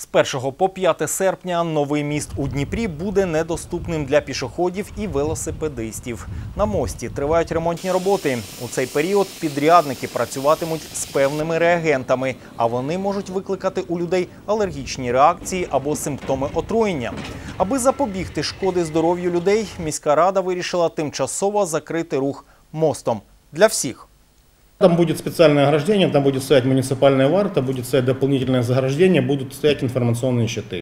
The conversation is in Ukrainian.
З 1 по 5 серпня новий міст у Дніпрі буде недоступним для пішоходів і велосипедистів. На мості тривають ремонтні роботи. У цей період підрядники працюватимуть з певними реагентами, а вони можуть викликати у людей алергічні реакції або симптоми отруєння. Аби запобігти шкоди здоров'ю людей, міська рада вирішила тимчасово закрити рух мостом для всіх. Там будет специальное ограждение, там будет стоять муниципальная варта, будет стоять дополнительное заграждение, будут стоять информационные щиты.